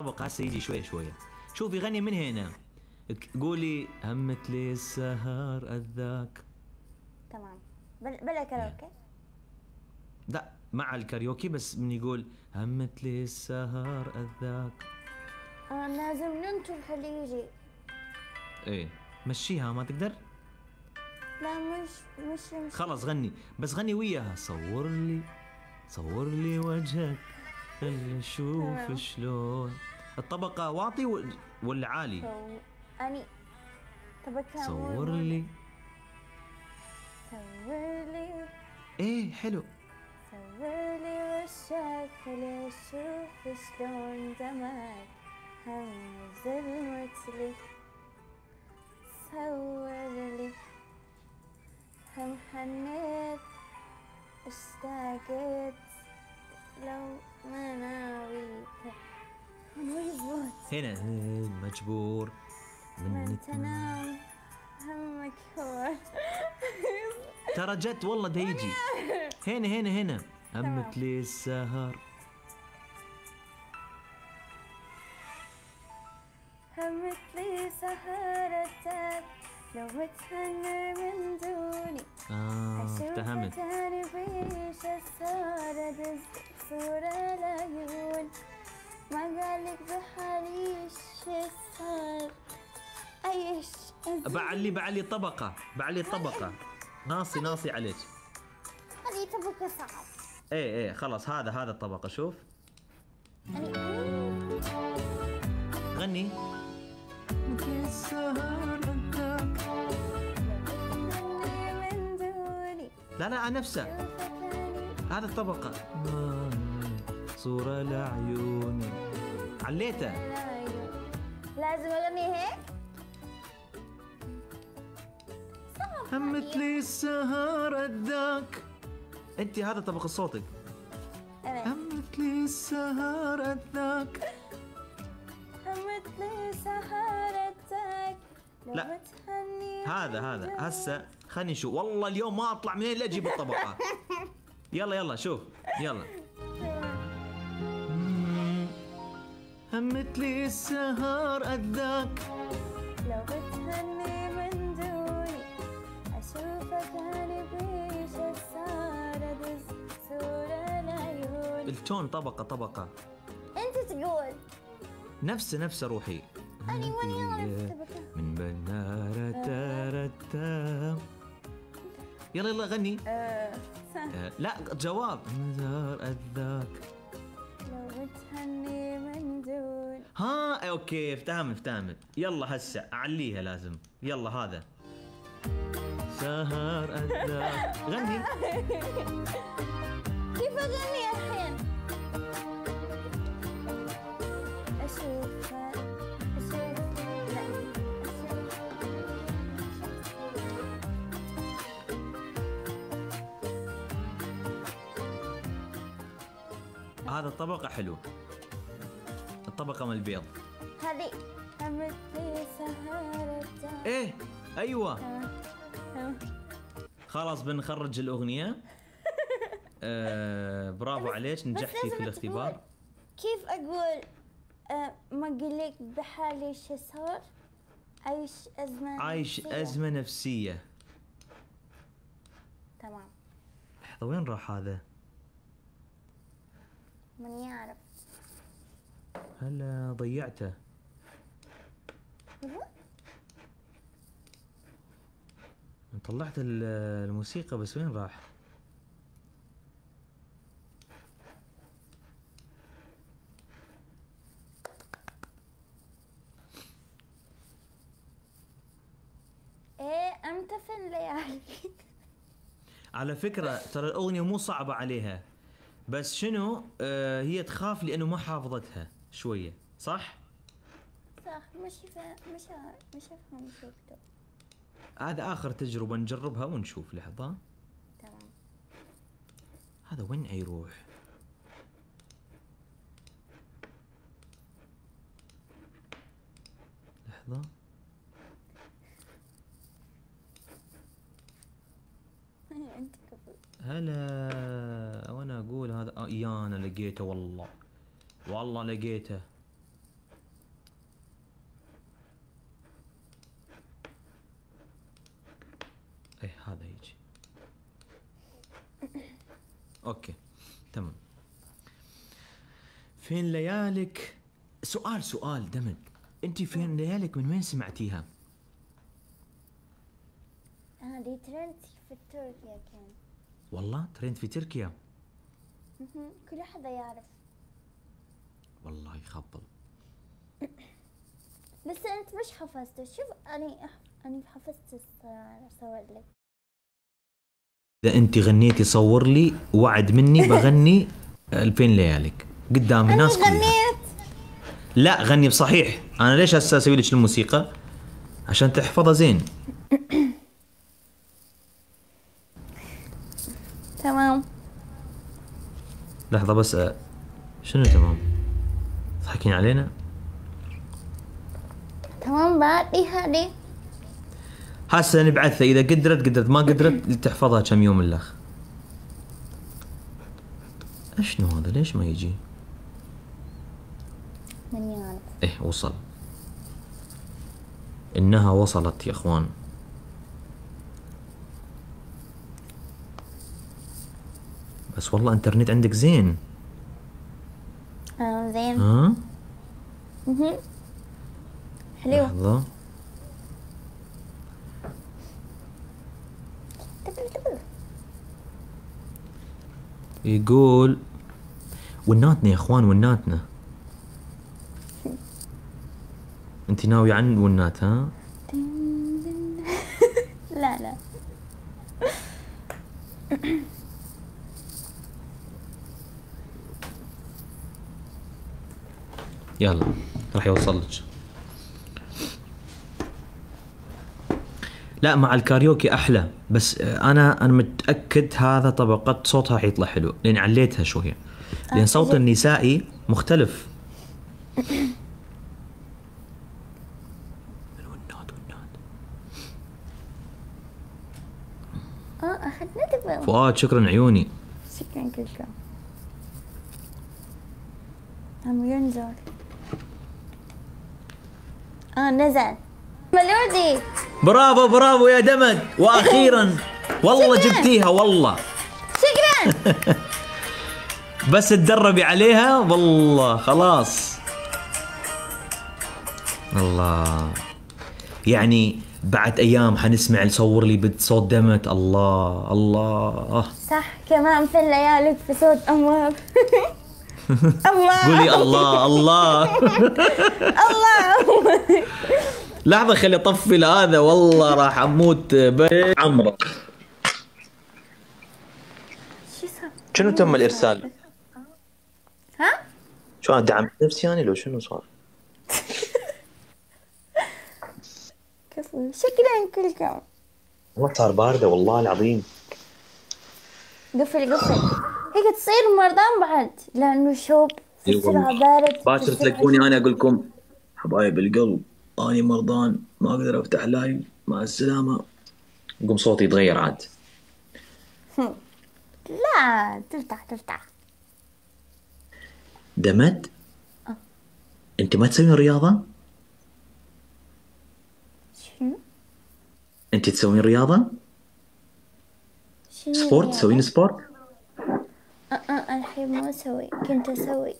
طبق هسه يجي شوي شوية. شوفي غني من هنا. قولي همت لي السهر أذاك. تمام. بل بلا كaraoke لا. مع الكاريوكي بس من يقول همت لي السهر أذاك. آه لازم ننطر خليه يجي إيه. مشيها ما تقدر؟ لا مش مش مش خلاص غني. بس غني وياها. صور لي صور لي وجهك خلي أشوف. شلون. الطبقة واطي ولا- عالي. أني. تبكى صور لي. صور لي. إيه حلو. صور لي وشك خلي أشوف شلون دمك هم زلمت لي صور لي. هم حنيت. اشتاقت لو ما ناويت. مو يزبط هنا. مجبور. من تنام. همك هو ترى جت والله ده يجي هنا هنا. هنا لي السهر همت لي سهرتك لو بتهنى من دوني. آه افتهمت. تاني بيش دز صورة العيون. ما قالك صار أيش بعلي بعلي طبقة بعلي طبقة. ناصي ناصي عليك. هذه تبقى صعب إيه إيه خلاص هذا هذا الطبقة شوف. غني. لا لا نفسه. هذا الطبقة. صورة لعيوني. عليته. لازم اغني هيك؟ همت لي السهر الذاك أنت هذا طبق صوتك. همت لي السهر الذاك همت لي سهرتك لو لا. هذا هذا. هسه خلني نشوف. والله اليوم ما أطلع منين إلا أجيب الطبقة. يلا يلا شوف. يلا. همت لي السهر الذاك لو بتهني من دوني أشوفك أنا بيش صار دز صورة العيون التون طبقة طبقة. أنت تقول. نفسه نفسه روحي. أعرف طبقة. من بنارة تارتا يلا يلا غني. آه. آه، لا جواب. نزار الذاك ها أوكي افتهمت افتهمت يلا هسه اعليها لازم. يلا هذا. سهر الذاك غني. كيف أغني الحين؟ أشوف أشوف هذا الطبقة حلو. الطبقة من البيض. هذه إيه أيوه. تمام. خلاص بنخرج الأغنية آه برافو عليك نجحتي في الاختبار كيف أقول آه ما قلك بحالي شو صار؟ عايش أزمة عايش نفسية. أزمة نفسية تمام لحظة وين راح هذا؟ من يعرف هلا ضيعته. طلعت ال- الموسيقى بس وين راح؟ إيه إمتى في الليالي على فكرة ترى الأغنية مو صعبة عليها بس شنو آه هي تخاف لأنه ما حافظتها شوية صح؟ صح مش فا... مش ع- مش افهم شو يكتب هذا آخر تجربة نجربها ونشوف لحظة. تمام. هذا وين يروح؟ انت كفو هلا وأنا أقول هذا آه يا أنا لقيته والله. والله لقيته. اي هذا يجي أوكي تمام فين ليالك سؤال سؤال دمد انت فين ليالك من وين سمعتيها هذه ترند في تركيا كان والله ترند في تركيا. كل حدا يعرف والله يخبل بس انت مش حفظته شوف اني أني حفظت اصور لك. إذا أنت غنيتي صور لي وعد مني بغني ألفين ليالك. قدام الناس كلها. غنيت. لا غني بصحيح. أنا ليش هسه أسوي لك الموسيقى؟ عشان تحفظها زين. تمام. لحظة بس أ- شنو تمام؟ تضحكين علينا؟ تمام بعد هذه هسه نبعثها إذا قدرت قدرت. ما قدرت تحفظها كم يوم الأخ. شنو هذا؟ ليش ما يجي؟ من يعرف إيه وصل. إنها وصلت يا إخوان. بس والله إنترنت عندك زين. آه زين. ها؟ مهم. حلو. لحظة. يقول وناتنا يا إخوان وناتنا. أنت ناوي عن ونات ها؟ لا لا. يلا راح يوصل لك. لا مع الكاريوكي أحلى بس أنا أنا متأكد هذا طبقة صوتها حيطلع حلو لأن عليتها شوية لأن صوت النسائي مختلف. تبل فؤاد شكرا عيوني. شكرا كلكم عم ينزل. آه نزل. ملودي. برافو برافو يا دمد وأخيرا والله شكراً. جبتيها والله. شكرا. بس تدربي عليها والله خلاص. الله. يعني بعد أيام حنسمع صور لي بصوت دمت الله الله. صح كمان في ليالك في صوت امواب الله قولي الله الله. الله. لحظة خلي أطفي هذا والله راح أموت صار؟ شنو تم الإرسال؟ ها؟ شو أنا دعمت نفسي يعني لو شنو صار؟ شكرا كلكم والله صار باردة والله العظيم قفل قفل هيك تصير مرضان بعد لأنه شوب والله. بارد باكر تلاقوني أنا أقول لكم حبايب القلب اني مرضان ما أقدر أفتح لايف مع السلامة. قم صوتي يتغير عاد. لا تفتح تفتح. دمت؟ أنت ما تسوين رياضة؟ شنو؟ أنت تسوين رياضة؟ شنو sport؟ تسوين sport؟ أه أه الحين ما أسوي كنت أسوي.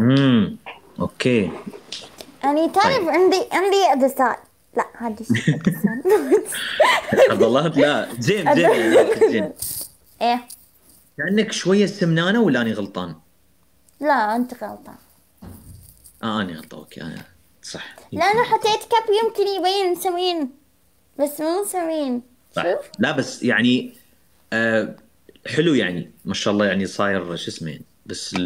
امم okay. يعني تعرف عندي عندي ادسات لا هذه ادسات عضلات لا زين زين زين. إيه. كأنك شوية سمنانة ولا اني غلطان؟ لا أنت غلطان. آه اني غلطان أوكي أنا صح. لأنه حطيت كاب يمكن يبين سمين بس مو سمين شوف. لا بس يعني آه حلو يعني. ما شاء الله يعني صاير شو اسمه يعني بس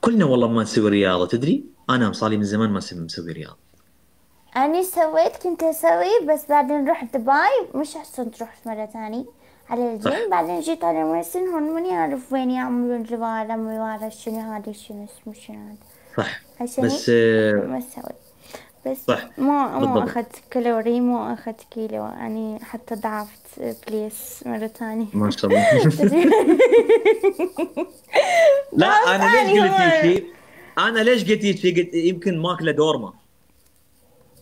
كلنا والله ما نسوي رياضة تدري؟ أنا صار من زمان ما مسوي رياضه أنا سويت كنت أسوي بس بعدين رحت دبي. مش أحسن تروح مرة ثانية. على الجيم صح. بعدين جيت على مرسن هون ماني أعرف وين يعملون الجبال موارد شنو هذا شنو اسمه شنو هذا. صح. بس آه ما أسوي بس صح. ما ما. أخذت كالوري ما أخذت كيلو. يعني حتى ضعفت بليس مرة ثانية. ما شاء الله. لا أنا ليش قلت مرة. أنا ليش قلت قلت يمكن ماكلة دورمه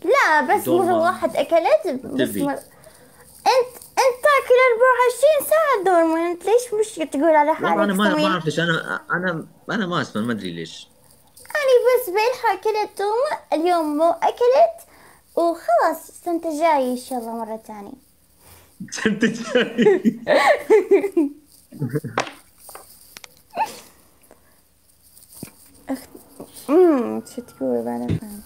لا بس ما- واحد أكلت بس تبي. مرة... أنت ناكل 24 ساعة دول ما أنت ليش مش تقول على حالك أنا ما ما؟ أعرف ليش. أنا أنا أنا ما أسمع ما أدري ليش. أنا بس بلحق أكلت تومة اليوم مو أكلت وخلاص السنة الجاية إن شاء الله مرة تانية انت جاي. تقول بعد فهمت.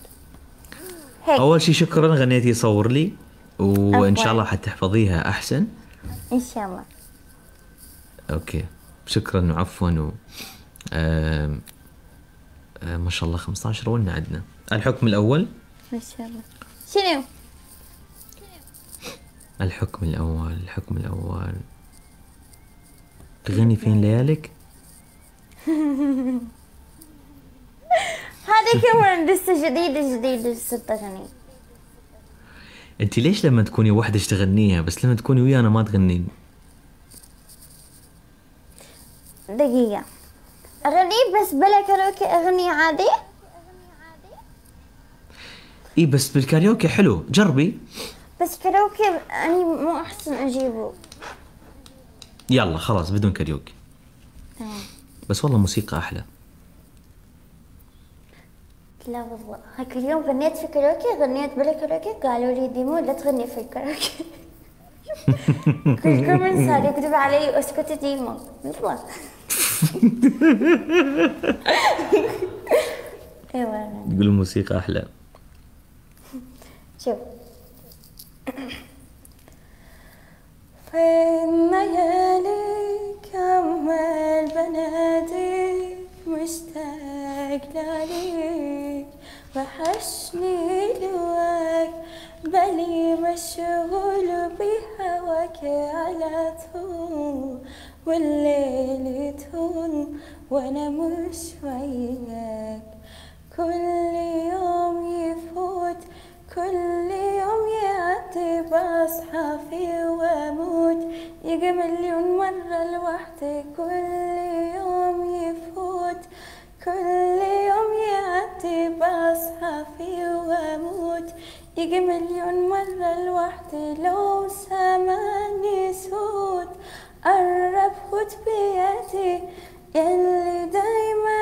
هيك. أول شيء شكرا غنيتي صور لي وإن شاء. الله حتحفظيها أحسن. إن شاء الله. أوكي. شكرا وعفوا و آه ما شاء الله 15 ولنا عندنا الحكم الأول؟ ما شاء الله. شنو؟ الحكم الأول الحكم الأول. تغني فين ليالك كمان لسه جديدة جديدة صرت أغني انت ليش لما تكوني وحدك تغنيها؟ بس لما تكوني ويانا ما تغنين. دقيقة. أغني بس بلا كاروكي أغني عادي؟ إي بس بالكاريوكي حلو. جربي. بس كاروكي أني مو أحسن أجيبه. يلا خلاص بدون كاريوكي. بس والله موسيقى أحلى. لا والله هاك اليوم غنيت في كاروكي غنيت بلا كاروكي قالوا لي ديمو لا تغني في الكاروكي. كل comment صار يكتب علي اسكتي ديمو. يلا. أيوه تقول الموسيقى أحلى. شوف. مش وياك كل يوم يفوت كل يوم يعدي بصحى فيه واموت يجي مليون مرة لوحدي كل يوم يفوت. كل يوم يعدي بصحى فيه واموت يجي مليون مرة لوحدي لو سمعني صوت. قرب خد بيدي. يلي دايما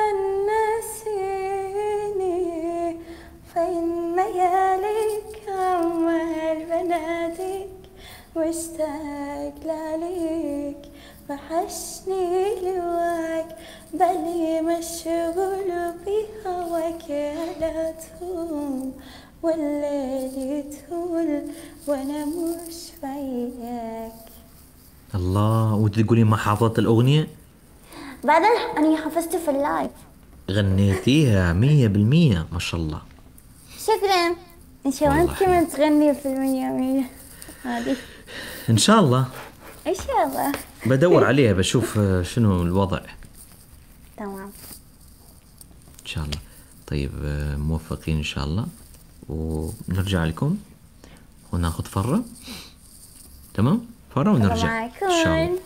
ناسيني فين لياليك عمال بناديك مشتاق ليك وحشني لواك بلي مشغول بهواك على طول والليل طول وأنا مش وياك الله وانت تقولي ما حافظت الأغنية؟ بعدين أنا حفظته في اللايف. غنيتيها مية بالمية ما شاء الله. شكرا. إن شاء الله أنت كمان تغني في المية هذه. إن شاء الله. إن شاء الله. بدور عليها بشوف آه، شنو الوضع. تمام. إن شاء الله. طيب آه، موفقين إن شاء الله. ونرجع لكم. وناخذ فرة. تمام؟ فرة ونرجع. إن شاء الله.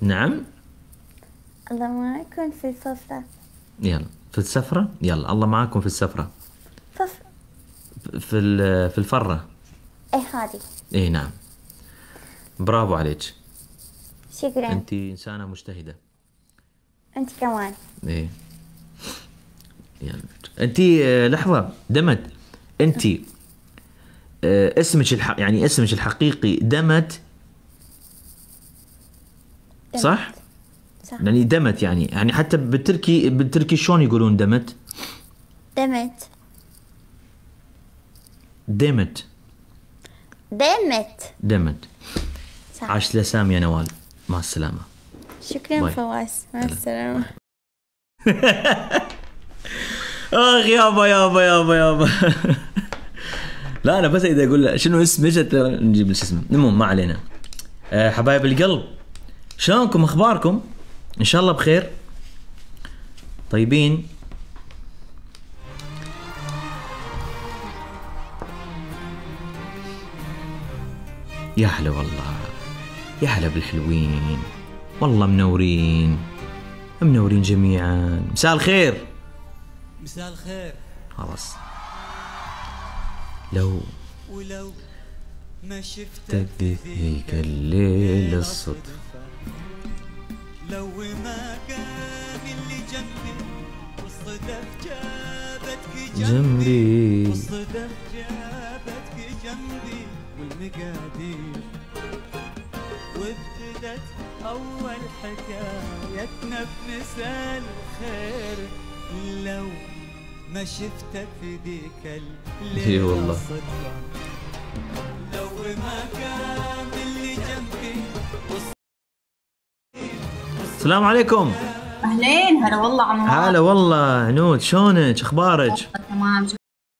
نعم. الله معكم في الففرة يلا. في السفرة؟ يلا. الله معاكم في السفرة. فف في ال- في الفرة. إيه هذه. اي نعم. برافو عليك. شكرا. أنت إنسانة مجتهدة. أنت كمان. إيه. يعني أنت آه، لحظة. دمت. أنت آه، اسمك الح... يعني اسمك الحقيقي دمت. صح؟ صح. يعني دمت يعني. يعني حتى بالتركي بالتركي شلون يقولون دمت؟ دمت. دمت. دمت. دمت. صح. عاش لسام يا نوال. مع السلامة. شكرا باي. فواز. مع السلامة. آخ يابا يابا يابا يابا. لا أنا بس إذا أقول له شنو اسمك نجيب شو اسمه المهم ما علينا. أه حبايب القلب شلونكم أخباركم؟ إن شاء الله بخير. طيبين. يا هلا والله. يا هلا بالحلوين. والله منورين. منورين جميعا. مساء الخير. مساء الخير. خلاص. لو ولو ما شفتك فيك الليل الصدفة لو ما كان اللي جنبي والصدف جابتك جنبي. والصدف جابتك جنبي والمقادير. وابتدت أول حكايتنا بمثال الخير. لو ما شفتك في ذيك الليلة والله. لو ما كان السلام عليكم. أهلين هلا والله عمار هلا والله عنود شلونك أخبارك تمام.